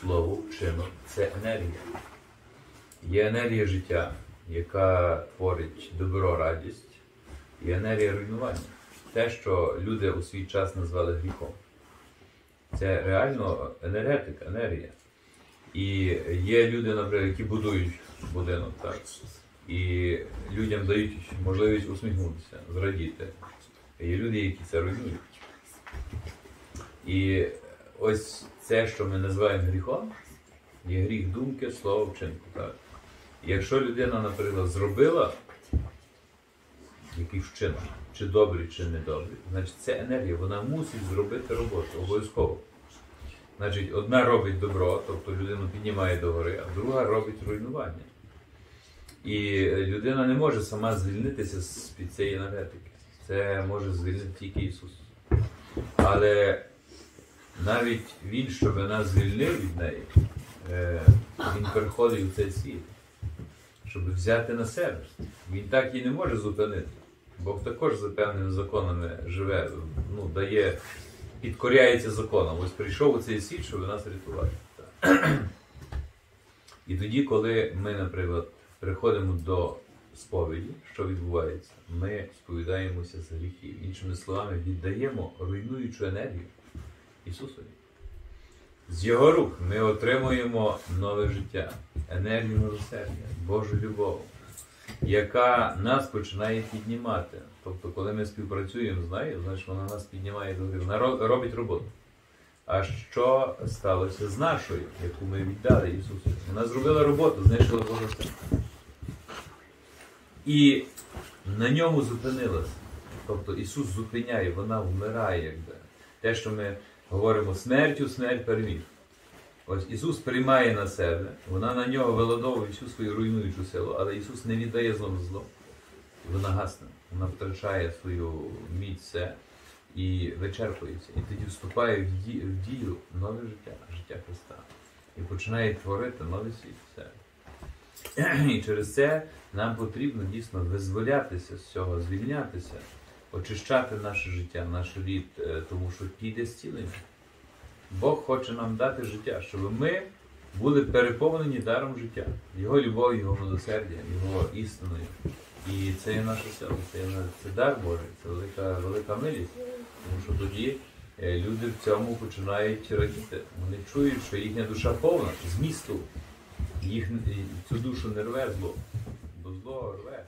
слово, вчинок це енергія. Є енергія життя, яка творить добро, радість, і енергія руйнування. Те, що люди у свій час назвали гріхом. Це реально енергетика, енергія. І є люди, наприклад, які будують будинок, так. І людям дають можливість усміхнутися, зрадіти. Є люди, які це руйнують. І ось це, що ми називаємо гріхом, є гріх думки, слова, вчинку. Так? Якщо людина, наприклад, зробила якийсь вчинок, чи добрий, чи недобрий, значить це енергія, вона мусить зробити роботу обов'язково. Значить, одна робить добро, тобто людину піднімає до гори, а друга робить руйнування. І людина не може сама звільнитися з під цієї енергетики. Це може звільнити тільки Ісус. Але навіть Він, щоб нас звільнив від неї, е, Він приходить у цей світ, щоб взяти на себе. Він так і не може зупинити. Бог також за певними законами живе, ну, дає, підкоряється законам. Ось прийшов у цей світ, щоб нас рятувати. І тоді, коли ми, наприклад, приходимо до сповіді, що відбувається, ми сповідаємося з гріхів. Іншими словами, віддаємо руйнуючу енергію Ісусові. З Його рук ми отримуємо нове життя, енергію милосердя, Божу любов, яка нас починає піднімати. Тобто, коли ми співпрацюємо з нею, значить вона нас піднімає до. Вона робить роботу. А що сталося з нашою, яку ми віддали Ісусу? Вона зробила роботу, знайшла Божа серце. І на ньому зупинилася. Тобто Ісус зупиняє, вона вмирає, якби. Те, що ми говоримо смертю, смерть переміг. Ось Ісус приймає на себе, вона на нього виладовує всю свою руйнуючу силу, але Ісус не віддає злом зло. Вона гасне, вона втрачає свою міць все і вичерпується. І тоді вступає в дію, в дію нове життя, життя Христа. І починає творити новий світ в себе. І через це нам потрібно дійсно визволятися з цього, звільнятися, очищати наше життя, наш рід, тому що піде зцілення. Бог хоче нам дати життя, щоб ми були переповнені даром життя, Його любов'ю, Його милосердям, Його істиною. І це є наша сила, це, це дар Божий, це велика велика милість. Тому що тоді люди в цьому починають радіти. Вони чують, що їхня душа повна, змісту. Їх цю душу не рве зло, бо зло рве.